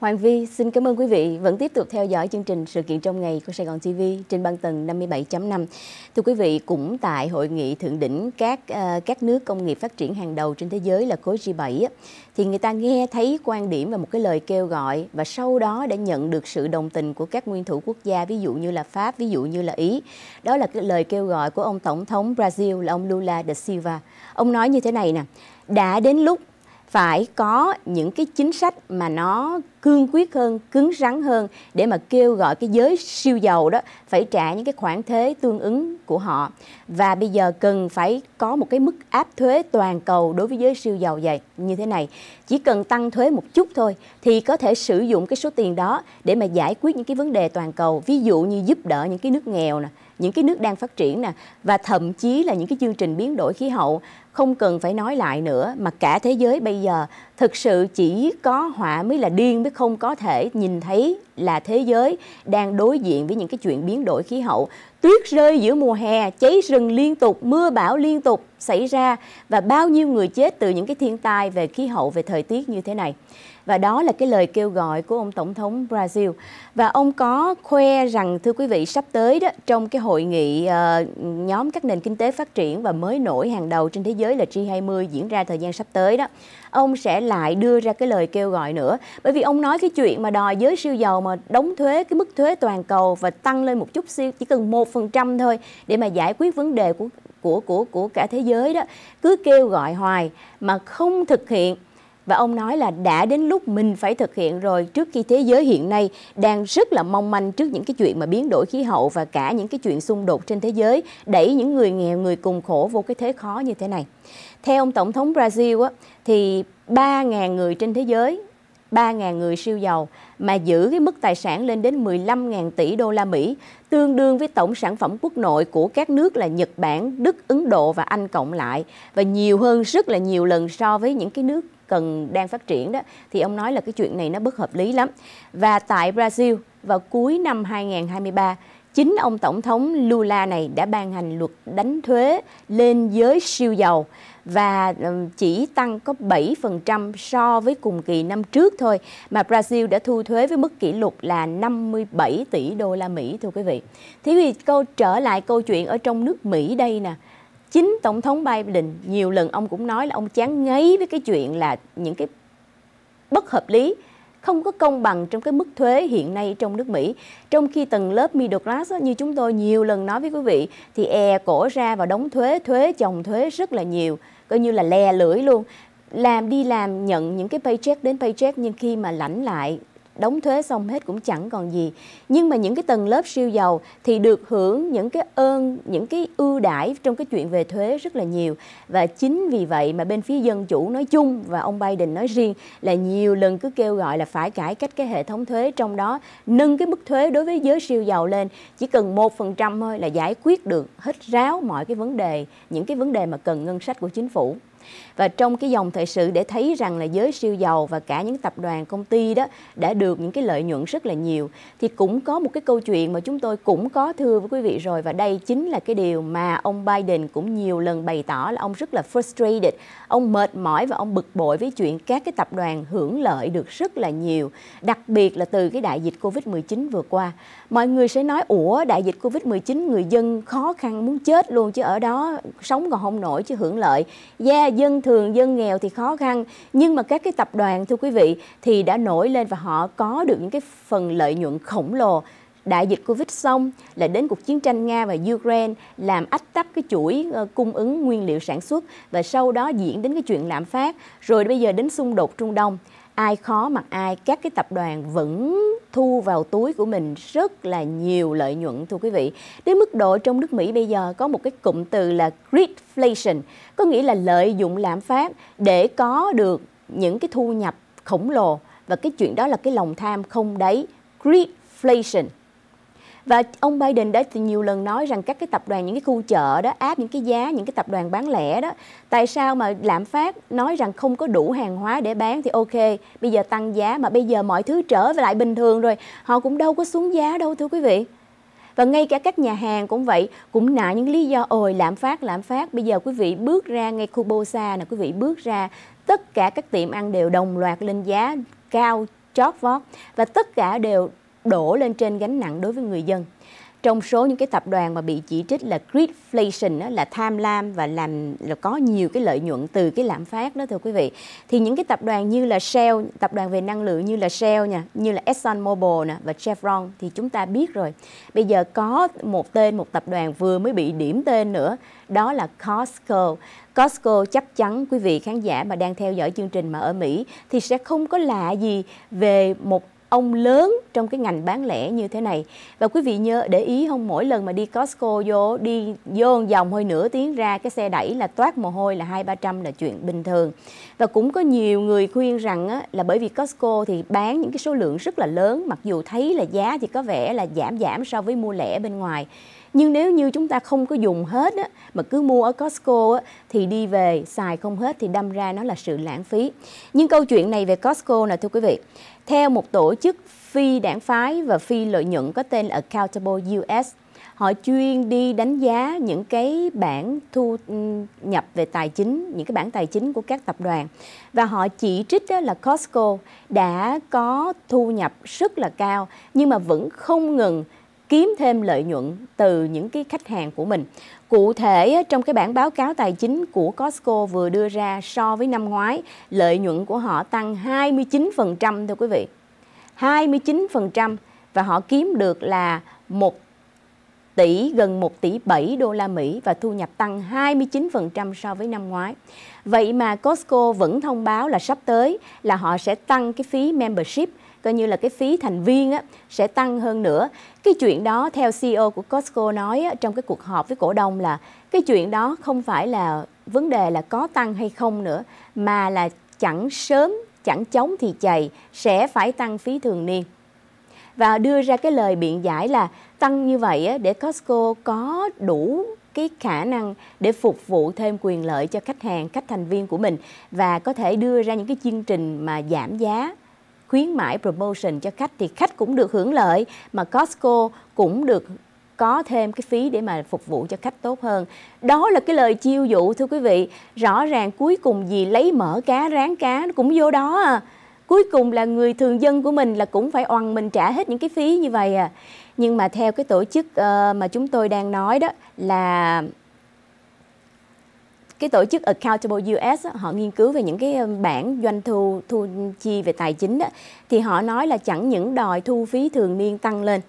Hoàng Vi xin cảm ơn quý vị vẫn tiếp tục theo dõi chương trình Sự kiện trong ngày của Sài Gòn TV trên băng tầng 57.5. Thưa quý vị, cũng tại hội nghị thượng đỉnh các uh, các nước công nghiệp phát triển hàng đầu trên thế giới là khối G7 thì người ta nghe thấy quan điểm và một cái lời kêu gọi và sau đó đã nhận được sự đồng tình của các nguyên thủ quốc gia ví dụ như là Pháp, ví dụ như là Ý. Đó là cái lời kêu gọi của ông tổng thống Brazil là ông Lula da Silva. Ông nói như thế này nè: đã đến lúc phải có những cái chính sách mà nó cương quyết hơn, cứng rắn hơn để mà kêu gọi cái giới siêu giàu đó phải trả những cái khoản thuế tương ứng của họ. Và bây giờ cần phải có một cái mức áp thuế toàn cầu đối với giới siêu giàu vậy như thế này. Chỉ cần tăng thuế một chút thôi thì có thể sử dụng cái số tiền đó để mà giải quyết những cái vấn đề toàn cầu. Ví dụ như giúp đỡ những cái nước nghèo nè, những cái nước đang phát triển nè, và thậm chí là những cái chương trình biến đổi khí hậu, không cần phải nói lại nữa, mà cả thế giới bây giờ thực sự chỉ có họa mới là điên mới không có thể nhìn thấy là thế giới đang đối diện với những cái chuyện biến đổi khí hậu tuyết rơi giữa mùa hè cháy rừng liên tục mưa bão liên tục xảy ra và bao nhiêu người chết từ những cái thiên tai về khí hậu về thời tiết như thế này. Và đó là cái lời kêu gọi của ông tổng thống Brazil. Và ông có khoe rằng thưa quý vị sắp tới đó trong cái hội nghị uh, nhóm các nền kinh tế phát triển và mới nổi hàng đầu trên thế giới là G20 diễn ra thời gian sắp tới đó ông sẽ lại đưa ra cái lời kêu gọi nữa. Bởi vì ông nói cái chuyện mà đòi giới siêu giàu mà đóng thuế cái mức thuế toàn cầu và tăng lên một chút xíu chỉ cần một phần trăm thôi để mà giải quyết vấn đề của của của của cả thế giới đó. Cứ kêu gọi hoài mà không thực hiện. Và ông nói là đã đến lúc mình phải thực hiện rồi. Trước khi thế giới hiện nay đang rất là mong manh trước những cái chuyện mà biến đổi khí hậu và cả những cái chuyện xung đột trên thế giới đẩy những người nghèo người cùng khổ vô cái thế khó như thế này. Theo ông tổng thống Brazil á, thì 3.000 người trên thế giới 3.000 người siêu giàu mà giữ cái mức tài sản lên đến 15.000 tỷ đô la Mỹ, tương đương với tổng sản phẩm quốc nội của các nước là Nhật Bản, Đức, Ấn Độ và Anh cộng lại và nhiều hơn rất là nhiều lần so với những cái nước cần đang phát triển đó thì ông nói là cái chuyện này nó bất hợp lý lắm. Và tại Brazil vào cuối năm 2023 chính ông tổng thống Lula này đã ban hành luật đánh thuế lên giới siêu giàu và ừ, chỉ tăng có 7% so với cùng kỳ năm trước thôi mà Brazil đã thu thuế với mức kỷ lục là 57 tỷ đô la Mỹ, thưa quý vị. Thế thì câu, trở lại câu chuyện ở trong nước Mỹ đây nè chính tổng thống Biden, nhiều lần ông cũng nói là ông chán ngấy với cái chuyện là những cái bất hợp lý không có công bằng trong cái mức thuế hiện nay trong nước Mỹ. Trong khi tầng lớp middle class như chúng tôi nhiều lần nói với quý vị thì e cổ ra và đóng thuế, thuế chồng thuế rất là nhiều, coi như là lè lưỡi luôn. Làm đi làm nhận những cái paycheck đến paycheck nhưng khi mà lãnh lại đóng thuế xong hết cũng chẳng còn gì. Nhưng mà những cái tầng lớp siêu giàu thì được hưởng những cái ơn, những cái ưu đãi trong cái chuyện về thuế rất là nhiều. Và chính vì vậy mà bên phía dân chủ nói chung và ông Biden nói riêng là nhiều lần cứ kêu gọi là phải cải cách cái hệ thống thuế trong đó, nâng cái mức thuế đối với giới siêu giàu lên. Chỉ cần một phần trăm thôi là giải quyết được hết ráo mọi cái vấn đề, những cái vấn đề mà cần ngân sách của chính phủ và trong cái dòng thời sự để thấy rằng là giới siêu giàu và cả những tập đoàn công ty đó đã được những cái lợi nhuận rất là nhiều thì cũng có một cái câu chuyện mà chúng tôi cũng có thưa với quý vị rồi. Và đây chính là cái điều mà ông Biden cũng nhiều lần bày tỏ là ông rất là frustrated. Ông mệt mỏi và ông bực bội với chuyện các cái tập đoàn hưởng lợi được rất là nhiều đặc biệt là từ cái đại dịch Covid-19 vừa qua. Mọi người sẽ nói ủa đại dịch Covid-19 người dân khó khăn muốn chết luôn chứ ở đó sống còn không nổi chứ hưởng lợi. Yeah, dân thường, dân nghèo thì khó khăn. Nhưng mà các cái tập đoàn, thưa quý vị, thì đã nổi lên và họ có được những cái phần lợi nhuận khổng lồ. Đại dịch Covid xong là đến cuộc chiến tranh Nga và Ukraine, làm ách tắc cái chuỗi ờ, cung ứng nguyên liệu sản xuất và sau đó diễn đến cái chuyện lạm phát. Rồi bây giờ đến xung đột Trung Đông ai khó mặc ai, các cái tập đoàn vẫn thu vào túi của mình rất là nhiều lợi nhuận, thưa quý vị. Đến mức độ trong nước Mỹ bây giờ có một cái cụm từ là greedflation, có nghĩa là lợi dụng lạm phát để có được những cái thu nhập khổng lồ. Và cái chuyện đó là cái lòng tham không đáy, greedflation và ông Biden đã nhiều lần nói rằng các cái tập đoàn, những cái khu chợ đó, áp những cái giá, những cái tập đoàn bán lẻ đó, tại sao mà lạm phát nói rằng không có đủ hàng hóa để bán thì ok, bây giờ tăng giá mà bây giờ mọi thứ trở về lại bình thường rồi, họ cũng đâu có xuống giá đâu, thưa quý vị. Và ngay cả các nhà hàng cũng vậy, cũng nạ những lý do ồi lạm phát lạm phát, bây giờ quý vị bước ra ngay khu Bosa nè, quý vị bước ra, tất cả các tiệm ăn đều đồng loạt lên giá cao chót vót, và tất cả đều đổ lên trên gánh nặng đối với người dân. Trong số những cái tập đoàn mà bị chỉ trích là greedflation đó, là tham lam và làm là có nhiều cái lợi nhuận từ cái lạm phát đó thưa quý vị thì những cái tập đoàn như là Shell tập đoàn về năng lượng như là Shell nha như là Exxon Mobil nè và Chevron thì chúng ta biết rồi. Bây giờ có một tên một tập đoàn vừa mới bị điểm tên nữa đó là Costco. Costco chắc chắn quý vị khán giả mà đang theo dõi chương trình mà ở Mỹ thì sẽ không có lạ gì về một ông lớn trong cái ngành bán lẻ như thế này. Và quý vị nhớ để ý không mỗi lần mà đi Costco vô đi vô dòng hơi nửa tiếng ra cái xe đẩy là toát mồ hôi là hai ba trăm là chuyện bình thường. Và cũng có nhiều người khuyên rằng á, là bởi vì Costco thì bán những cái số lượng rất là lớn mặc dù thấy là giá thì có vẻ là giảm giảm so với mua lẻ bên ngoài nhưng nếu như chúng ta không có dùng hết á, mà cứ mua ở Costco á, thì đi về xài không hết thì đâm ra nó là sự lãng phí. Nhưng câu chuyện này về Costco nè thưa quý vị. Theo một tổ chức phi đảng phái và phi lợi nhuận có tên là Accountable US họ chuyên đi đánh giá những cái bản thu ừ, nhập về tài chính những cái bản tài chính của các tập đoàn. Và họ chỉ trích đó là Costco đã có thu nhập rất là cao nhưng mà vẫn không ngừng kiếm thêm lợi nhuận từ những cái khách hàng của mình. Cụ thể trong cái bản báo cáo tài chính của Costco vừa đưa ra so với năm ngoái, lợi nhuận của họ tăng 29% thưa quý vị. 29% và họ kiếm được là 1 tỷ gần 1 tỷ 7 đô la Mỹ và thu nhập tăng 29% so với năm ngoái. Vậy mà Costco vẫn thông báo là sắp tới là họ sẽ tăng cái phí membership coi như là cái phí thành viên á, sẽ tăng hơn nữa. Cái chuyện đó theo CEO của Costco nói á, trong cái cuộc họp với cổ đông là cái chuyện đó không phải là vấn đề là có tăng hay không nữa mà là chẳng sớm chẳng chống thì chày sẽ phải tăng phí thường niên. Và đưa ra cái lời biện giải là tăng như vậy để Costco có đủ cái khả năng để phục vụ thêm quyền lợi cho khách hàng, khách thành viên của mình và có thể đưa ra những cái chương trình mà giảm giá khuyến mãi promotion cho khách thì khách cũng được hưởng lợi mà Costco cũng được có thêm cái phí để mà phục vụ cho khách tốt hơn. Đó là cái lời chiêu dụ thưa quý vị. Rõ ràng cuối cùng gì lấy mỡ cá rán cá nó cũng vô đó à. Cuối cùng là người thường dân của mình là cũng phải oằn mình trả hết những cái phí như vậy à. Nhưng mà theo cái tổ chức uh, mà chúng tôi đang nói đó là cái tổ chức Accountable US họ nghiên cứu về những cái bảng doanh thu thu chi về tài chính đó, thì họ nói là chẳng những đòi thu phí thường niên tăng lên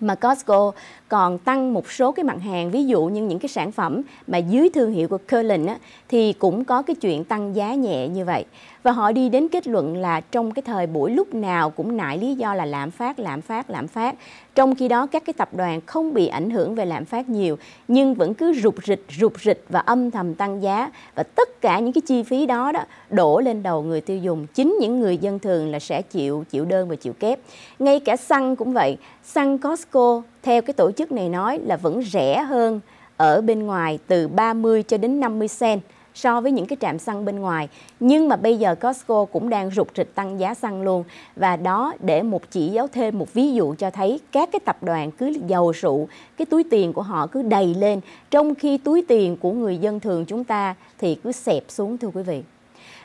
mà Costco còn tăng một số cái mặt hàng ví dụ như những cái sản phẩm mà dưới thương hiệu của Curlin á, thì cũng có cái chuyện tăng giá nhẹ như vậy. Và họ đi đến kết luận là trong cái thời buổi lúc nào cũng nại lý do là lạm phát lạm phát lạm phát. Trong khi đó các cái tập đoàn không bị ảnh hưởng về lạm phát nhiều nhưng vẫn cứ rụt rịch rụt rịch và âm thầm tăng giá. Và tất cả những cái chi phí đó đó đổ lên đầu người tiêu dùng. Chính những người dân thường là sẽ chịu chịu đơn và chịu kép. Ngay cả xăng cũng vậy. Xăng Costco theo cái tổ chức này nói là vẫn rẻ hơn ở bên ngoài từ 30 cho đến 50 cent so với những cái trạm xăng bên ngoài. Nhưng mà bây giờ Costco cũng đang rụt rịch tăng giá xăng luôn. Và đó để một chỉ giáo thêm một ví dụ cho thấy các cái tập đoàn cứ giàu sụ cái túi tiền của họ cứ đầy lên. Trong khi túi tiền của người dân thường chúng ta thì cứ xẹp xuống, thưa quý vị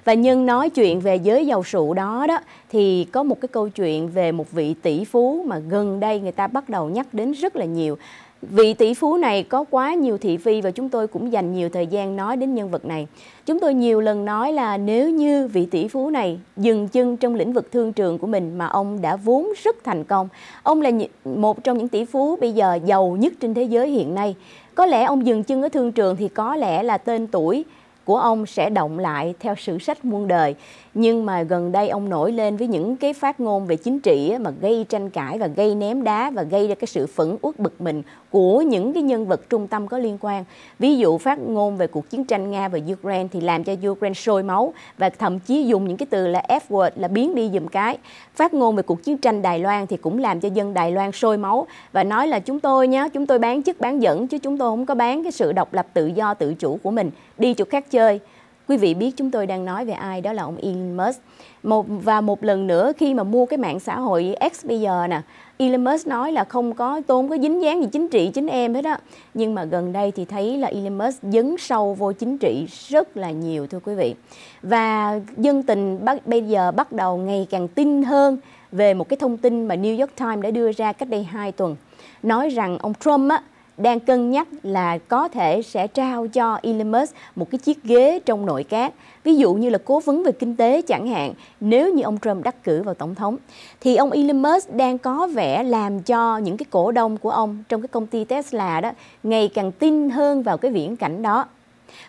và nhân nói chuyện về giới giàu sụ đó đó, thì có một cái câu chuyện về một vị tỷ phú mà gần đây người ta bắt đầu nhắc đến rất là nhiều Vị tỷ phú này có quá nhiều thị phi và chúng tôi cũng dành nhiều thời gian nói đến nhân vật này. Chúng tôi nhiều lần nói là nếu như vị tỷ phú này dừng chân trong lĩnh vực thương trường của mình mà ông đã vốn rất thành công. Ông là một trong những tỷ phú bây giờ giàu nhất trên thế giới hiện nay. Có lẽ ông dừng chân ở thương trường thì có lẽ là tên tuổi của ông sẽ động lại theo sử sách muôn đời. Nhưng mà gần đây ông nổi lên với những cái phát ngôn về chính trị mà gây tranh cãi và gây ném đá và gây ra cái sự phẫn uất bực mình của những cái nhân vật trung tâm có liên quan. Ví dụ phát ngôn về cuộc chiến tranh nga và ukraine thì làm cho ukraine sôi máu và thậm chí dùng những cái từ là f word là biến đi dùm cái. Phát ngôn về cuộc chiến tranh đài loan thì cũng làm cho dân đài loan sôi máu và nói là chúng tôi nhá, chúng tôi bán chức bán dẫn chứ chúng tôi không có bán cái sự độc lập tự do tự chủ của mình, đi chỗ khác chơi. Quý vị biết chúng tôi đang nói về ai? Đó là ông Elon Musk. Một, và một lần nữa khi mà mua cái mạng xã hội X bây giờ nè Elon Musk nói là không có tốn cái có dính dáng gì chính trị chính em hết á. Nhưng mà gần đây thì thấy là Elon Musk dấn sâu vô chính trị rất là nhiều thưa quý vị. Và dân tình bắt, bây giờ bắt đầu ngày càng tin hơn về một cái thông tin mà New York Times đã đưa ra cách đây 2 tuần. Nói rằng ông Trump á đang cân nhắc là có thể sẽ trao cho Elon Musk một cái chiếc ghế trong nội các. Ví dụ như là cố vấn về kinh tế chẳng hạn, nếu như ông Trump đắc cử vào tổng thống. Thì ông Elon Musk đang có vẻ làm cho những cái cổ đông của ông trong cái công ty Tesla đó ngày càng tin hơn vào cái viễn cảnh đó.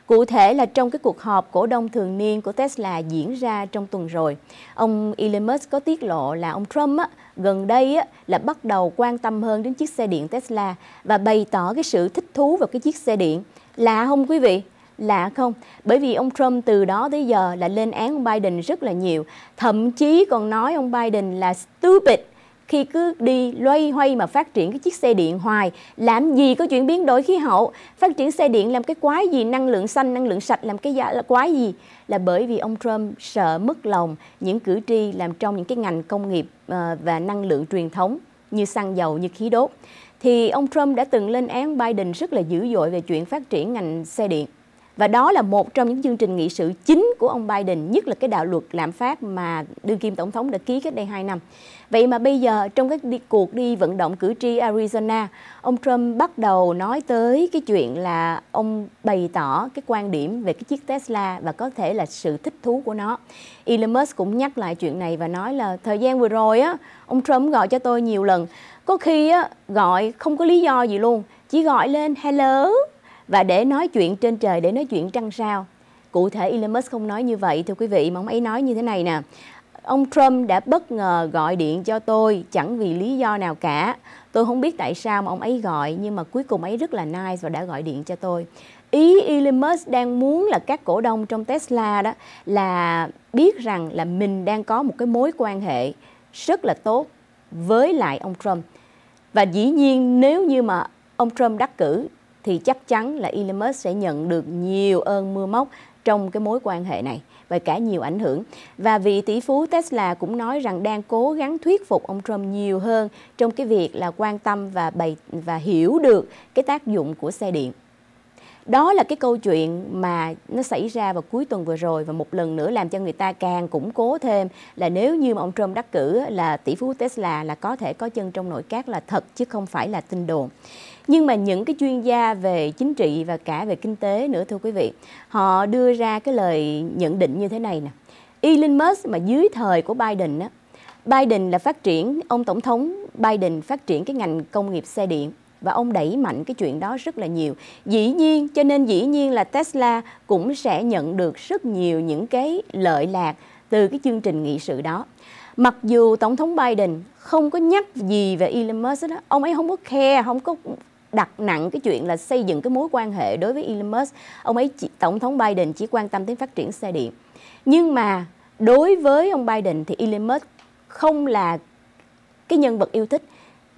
Cụ thể là trong cái cuộc họp cổ đông thường niên của Tesla diễn ra trong tuần rồi, ông Elon Musk có tiết lộ là ông Trump á, gần đây á, là bắt đầu quan tâm hơn đến chiếc xe điện Tesla và bày tỏ cái sự thích thú vào cái chiếc xe điện. Lạ không quý vị? Lạ không? Bởi vì ông Trump từ đó tới giờ là lên án ông Biden rất là nhiều. Thậm chí còn nói ông Biden là stupid khi cứ đi loay hoay mà phát triển cái chiếc xe điện hoài, làm gì có chuyện biến đổi khí hậu? Phát triển xe điện làm cái quái gì? Năng lượng xanh, năng lượng sạch làm cái giá là quái gì? Là bởi vì ông Trump sợ mất lòng những cử tri làm trong những cái ngành công nghiệp ờ, và năng lượng truyền thống như xăng dầu, như khí đốt. Thì ông Trump đã từng lên án Biden rất là dữ dội về chuyện phát triển ngành xe điện và đó là một trong những chương trình nghị sự chính của ông Biden, nhất là cái đạo luật lạm phát mà đương kim tổng thống đã ký cách đây 2 năm. Vậy mà bây giờ trong cái đi, cuộc đi vận động cử tri Arizona, ông Trump bắt đầu nói tới cái chuyện là ông bày tỏ cái quan điểm về cái chiếc Tesla và có thể là sự thích thú của nó. Elon Musk cũng nhắc lại chuyện này và nói là thời gian vừa rồi á, ông Trump gọi cho tôi nhiều lần, có khi á gọi không có lý do gì luôn, chỉ gọi lên hello và để nói chuyện trên trời, để nói chuyện trăng sao. Cụ thể Elon Musk không nói như vậy, thưa quý vị, mà ông ấy nói như thế này nè. Ông Trump đã bất ngờ gọi điện cho tôi, chẳng vì lý do nào cả. Tôi không biết tại sao mà ông ấy gọi, nhưng mà cuối cùng ấy rất là nice và đã gọi điện cho tôi. Ý Elon Musk đang muốn là các cổ đông trong Tesla đó là biết rằng là mình đang có một cái mối quan hệ rất là tốt với lại ông Trump. Và dĩ nhiên nếu như mà ông Trump đắc cử thì chắc chắn là Elon Musk sẽ nhận được nhiều ơn mưa móc trong cái mối quan hệ này và cả nhiều ảnh hưởng. Và vị tỷ phú Tesla cũng nói rằng đang cố gắng thuyết phục ông Trump nhiều hơn trong cái việc là quan tâm và bày và hiểu được cái tác dụng của xe điện. Đó là cái câu chuyện mà nó xảy ra vào cuối tuần vừa rồi và một lần nữa làm cho người ta càng củng cố thêm là nếu như mà ông Trump đắc cử là tỷ phú Tesla là có thể có chân trong nội các là thật chứ không phải là tin đồn. Nhưng mà những cái chuyên gia về chính trị và cả về kinh tế nữa, thưa quý vị, họ đưa ra cái lời nhận định như thế này nè. Elon Musk mà dưới thời của Biden á, Biden là phát triển, ông tổng thống Biden phát triển cái ngành công nghiệp xe điện và ông đẩy mạnh cái chuyện đó rất là nhiều. Dĩ nhiên, cho nên dĩ nhiên là Tesla cũng sẽ nhận được rất nhiều những cái lợi lạc từ cái chương trình nghị sự đó. Mặc dù Tổng thống Biden không có nhắc gì về Elon Musk đó, ông ấy không có khe, không có đặt nặng cái chuyện là xây dựng cái mối quan hệ đối với Elon Musk. Ông ấy chỉ, Tổng thống Biden chỉ quan tâm đến phát triển xe điện. Nhưng mà đối với ông Biden thì Elon Musk không là cái nhân vật yêu thích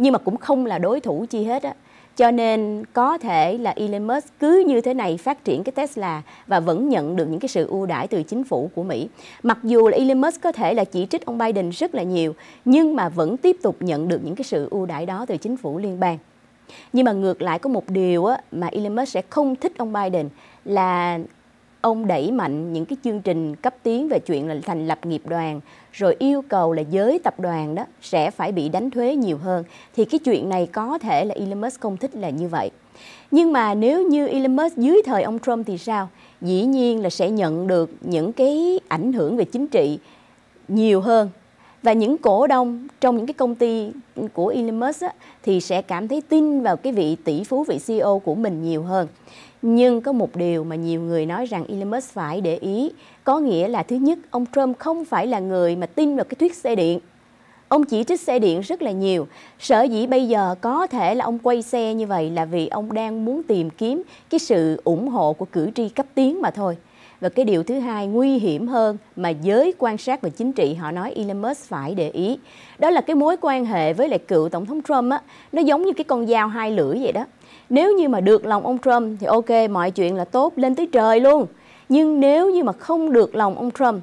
nhưng mà cũng không là đối thủ chi hết á. Cho nên có thể là Elon Musk cứ như thế này phát triển cái Tesla và vẫn nhận được những cái sự ưu đãi từ chính phủ của Mỹ. Mặc dù là Elon Musk có thể là chỉ trích ông Biden rất là nhiều, nhưng mà vẫn tiếp tục nhận được những cái sự ưu đãi đó từ chính phủ liên bang. Nhưng mà ngược lại có một điều á, mà Elon Musk sẽ không thích ông Biden là ông đẩy mạnh những cái chương trình cấp tiến về chuyện là thành lập nghiệp đoàn rồi yêu cầu là giới tập đoàn đó sẽ phải bị đánh thuế nhiều hơn thì cái chuyện này có thể là Elon Musk không thích là như vậy. Nhưng mà nếu như Elon Musk dưới thời ông Trump thì sao? Dĩ nhiên là sẽ nhận được những cái ảnh hưởng về chính trị nhiều hơn và những cổ đông trong những cái công ty của Elon Musk á, thì sẽ cảm thấy tin vào cái vị tỷ phú vị CEO của mình nhiều hơn. Nhưng có một điều mà nhiều người nói rằng Elon Musk phải để ý, có nghĩa là thứ nhất, ông Trump không phải là người mà tin vào cái thuyết xe điện. Ông chỉ trích xe điện rất là nhiều. Sở dĩ bây giờ có thể là ông quay xe như vậy là vì ông đang muốn tìm kiếm cái sự ủng hộ của cử tri cấp tiến mà thôi. Và cái điều thứ hai nguy hiểm hơn mà giới quan sát về chính trị họ nói Elon Musk phải để ý. Đó là cái mối quan hệ với lại cựu Tổng thống Trump á, nó giống như cái con dao hai lưỡi vậy đó. Nếu như mà được lòng ông Trump thì ok mọi chuyện là tốt lên tới trời luôn. Nhưng nếu như mà không được lòng ông Trump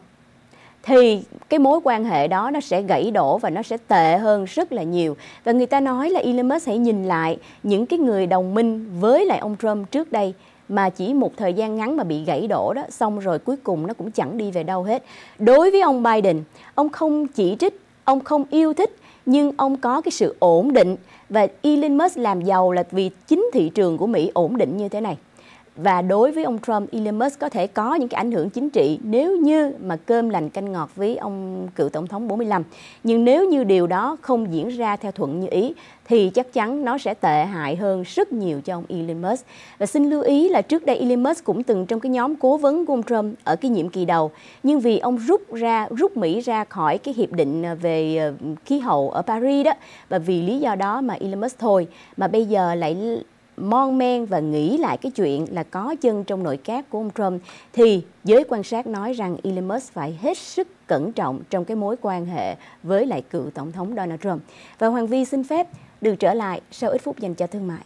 thì cái mối quan hệ đó nó sẽ gãy đổ và nó sẽ tệ hơn rất là nhiều và người ta nói là Elon Musk hãy nhìn lại những cái người đồng minh với lại ông Trump trước đây mà chỉ một thời gian ngắn mà bị gãy đổ đó, xong rồi cuối cùng nó cũng chẳng đi về đâu hết. Đối với ông Biden, ông không chỉ trích, ông không yêu thích, nhưng ông có cái sự ổn định. Và Elon Musk làm giàu là vì chính thị trường của Mỹ ổn định như thế này và đối với ông Trump, Elon Musk có thể có những cái ảnh hưởng chính trị nếu như mà cơm lành canh ngọt với ông cựu tổng thống 45. Nhưng nếu như điều đó không diễn ra theo thuận như ý thì chắc chắn nó sẽ tệ hại hơn rất nhiều cho ông Elon Musk. Và xin lưu ý là trước đây Elon Musk cũng từng trong cái nhóm cố vấn của ông Trump ở cái nhiệm kỳ đầu. Nhưng vì ông rút ra rút Mỹ ra khỏi cái hiệp định à, về à, khí hậu ở Paris đó và vì lý do đó mà Elon Musk thôi mà bây giờ lại mon men và nghĩ lại cái chuyện là có chân trong nội các của ông Trump, thì giới quan sát nói rằng Elon Musk phải hết sức cẩn trọng trong cái mối quan hệ với lại cựu tổng thống Donald Trump. Và Hoàng Vi xin phép được trở lại sau ít phút dành cho thương mại.